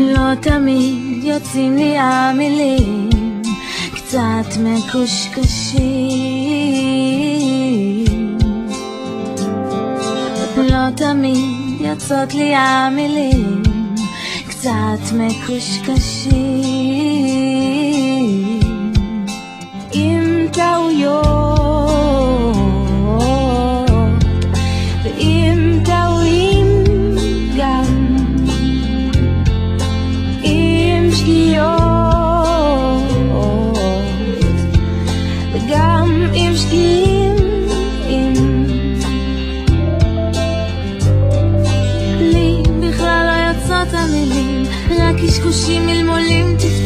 לא תמיד יוצאים לי המילים, קצת מקושקשים. לא תמיד יוצאות לי המילים, קצת מקושקשים. discussimi il molente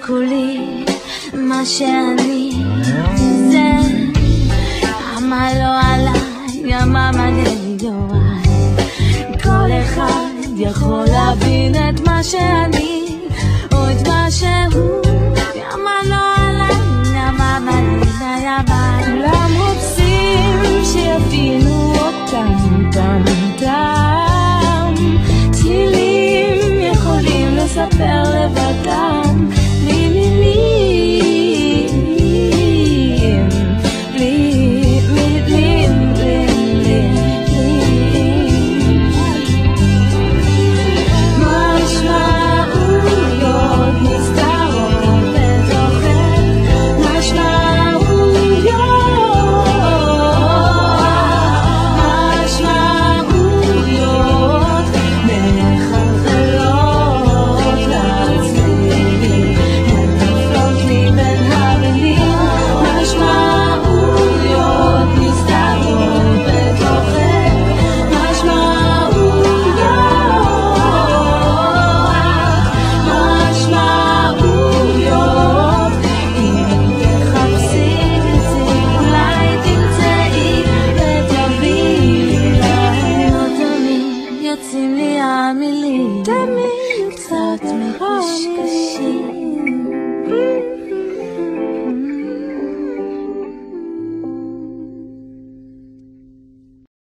כולי מה שאני זה. אמר לו עליי לא נדידו כל אחד יכול להבין את מה שאני לי המילים, קצת מקשקשים.